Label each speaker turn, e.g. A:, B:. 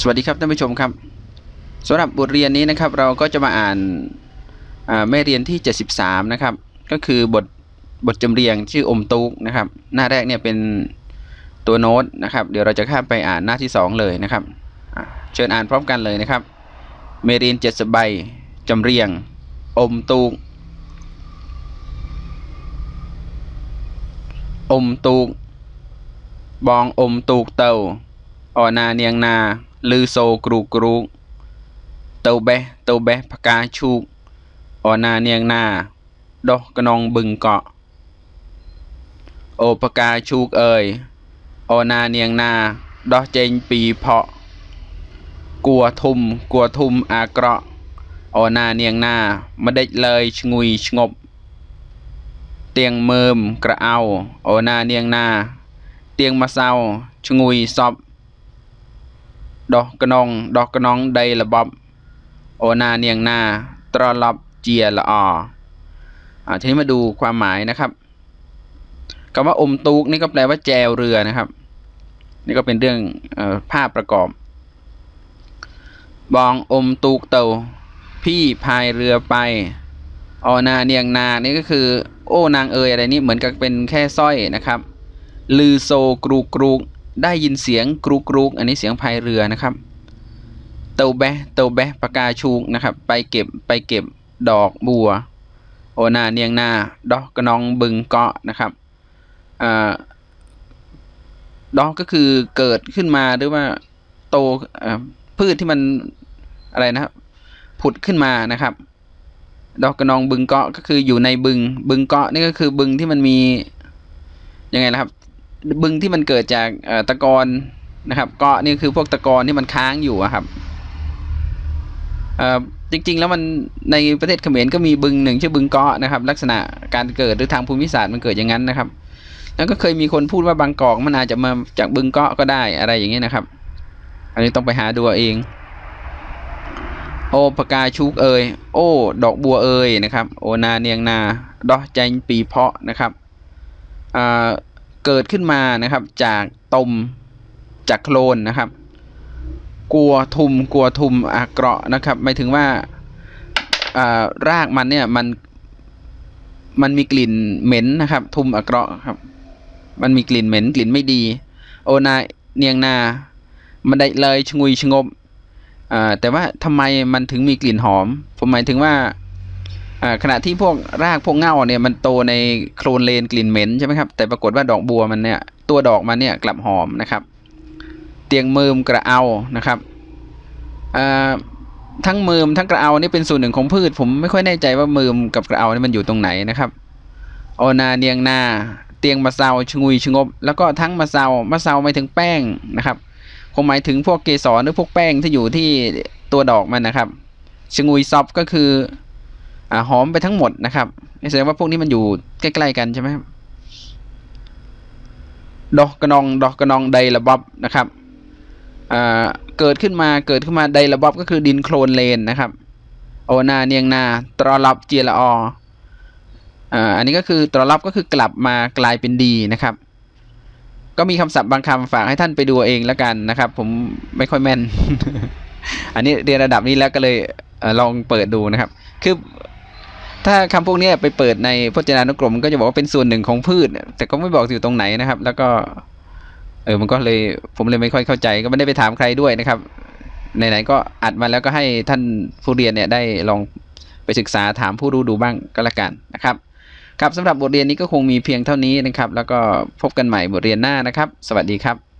A: สวัสดีครับท่านผู้ชมครับสำหรับบทเรียนนี้นะครับ เราก็จะมาอ่านแม่เรียนที่ 73 นะครับ ก็คือบทบทจำเรียงชื่ออมตูกนะครับ หน้าแรกเนี่ยเป็นตัวโน้ตนะครับ เดี๋ยวเราจะข้ามไปอ่านหน้าที่ 2 เลยนะครับเชิญอ่านพร้อมกันเลยนะครับ เมเรียนเจ็ดสบายจำเรียง อมตูกอมตูกบองอมตูกเตาออนาเนียงนา ឮសូរគ្រូគ្រូទៅបេះទៅបេះផ្កាឈូកអណានាងណាដោះក្នងបឹងកក់អូផ្កាឈូកអើយអណានាងណាដោះចេញពីផក់គួធុំគួធុំអាក្រក់អណានាងណាម្ដេចលើយឈ្ងុយឈ្ងប់ទៀងមើមក្រអៅអូណានាងណាទៀងម្សៅឈ្ងុយសព ดอกกระนองดอกกระนองใดระบบโอนาเนียงนาตรลับเจียละออ่าทีนี้มาดูความหมายนะครับคำว่าอมตูกนี่ก็แปลว่าแจวเรือนะครับ นี่ก็เป็นเรื่องอภาพประกอบบองอมตูกเตาพี่พายเรือไปออนาเนียงนานี่ก็คือ โอ้นางเอยอะไรนี่เหมือนกับเป็นแค่สร้อยนะครับ ลือโซกรูกรูก ได้ยินเสียงกรุกรุกอันนี้เสียงพายเรือนะครับเตาแบะเตาแบะปากาชูกนะครับ ไปเก็บไปเก็บดอกบัว โอนาเนียงนาดอกกระนองบึงเกาะนะครับอดอกก็คือเกิดขึ้นมาหรือว่าโตพืชที่มันอะไรนะครับผุดขึ้นมานะครับ ดอกกระนองบึงเกาะก็คืออยู่ในบึง บึงเกาะนี่ก็คือบึงที่มันมียังไงนะครับ บึงที่มันเกิดจากตะกอนนะครับเกาะนี่คือพวกตะกอนที่มันค้างอยู่ครับจริง ๆ แล้วมันในประเทศเขมรก็มีบึงหนึ่งชื่อบึงเกาะนะครับ ลักษณะการเกิดหรือทางภูมิศาสตร์มันเกิดอย่างนั้นนะครับ แล้วก็เคยมีคนพูดว่าบางกอกมันอาจจะมาจากบึงเกาะก็ได้อะไรอย่างนี้นะครับ อันนี้ต้องไปหาดูเอง โอปกาชุกเอยโอดอกบัวเอยนะครับ โอนาเนียงนาดอกจันปีเพาะนะครับอ่า เกิดขึ้นมานะครับจากตมจากโคลนนะครับ กลัวทุมกลัวทุมอาเกราะนะครับหมายถึงว่ารากมันเนี่ยมันมันมีกลิ่นเหม็นนะครับ ทุมอาเกราะครับ มันมีกลิ่นเหม็นกลิ่นไม่ดี โอนาเนียงนา มันได้เลยชงุยชงบแต่ว่าทำไมมันถึงมีกลิ่นหอม ผมหมายถึงว่า ขณะที่พวกรากพวกเง่าเนี่ยมันโตในโคลนเลนกลิ่นเหม็นใช่ไหมครับแต่ปรากฏว่าดอกบัวมันเนี่ยตัวดอกมันเนี่ยกลับหอมนะครับ เตียงมืมกระเอานะครับทั้งมืมทั้งกระเอานี่เป็นส่วนหนึ่งของพืช ผมไม่ค่อยแน่ใจว่ามืมกับกระเอานี่มันอยู่ตรงไหนนะครับโอนาเนียงนา เตียงมะเซาชงุยชงบ แล้วก็ทั้งมะเซามะเซาหมายถึงแป้งนะครับคงหมายถึงพวกเกสรหรือพวกแป้งที่อยู่ที่ตัวดอกมันนะครับชงุยซอบก็คือ อ่าหอมไปทั้งหมดนะครับแสดงว่าพวกนี้มันอยู่ใกล้ๆกันใช่ไหมครับดอกกระนองดอกกระนองไดระบบนะครับอ่าเกิดขึ้นมาเกิดขึ้นมาไดระบบก็คือดินโคลนเลนนะครับโอนาเนียงนา ตรลับเจียละออ่าอันนี้ก็คือตรลับก็คือกลับมากลายเป็นดีนะครับก็มีคำศัพท์บางคำฝากให้ท่านไปดูเองแล้วกันนะครับ ผมไม่ค่อยแม่น อันนี้เรียนระดับนี้แล้วก็เลยลองเปิดดูนะครับ คือ ถ้าคำพวกนี้ไปเปิดในพจนานุกรมก็จะบอกว่าเป็นส่วนหนึ่งของพืช แต่ก็ไม่บอกอยู่ตรงไหนนะครับ แล้วก็ เออมันก็เลยผมเลยไม่ค่อยเข้าใจ ก็ไม่ได้ไปถามใครด้วยนะครับไหนๆก็อัดมาแล้วก็ให้ท่านผู้เรียนเนี่ยได้ลองไปศึกษาถามผู้รู้ดูบ้างก็แล้วกันนะครับ ครับสำหรับบทเรียนนี้ก็คงมีเพียงเท่านี้นะครับ แล้วก็พบกันใหม่บทเรียนหน้านะครับ สวัสดีครับ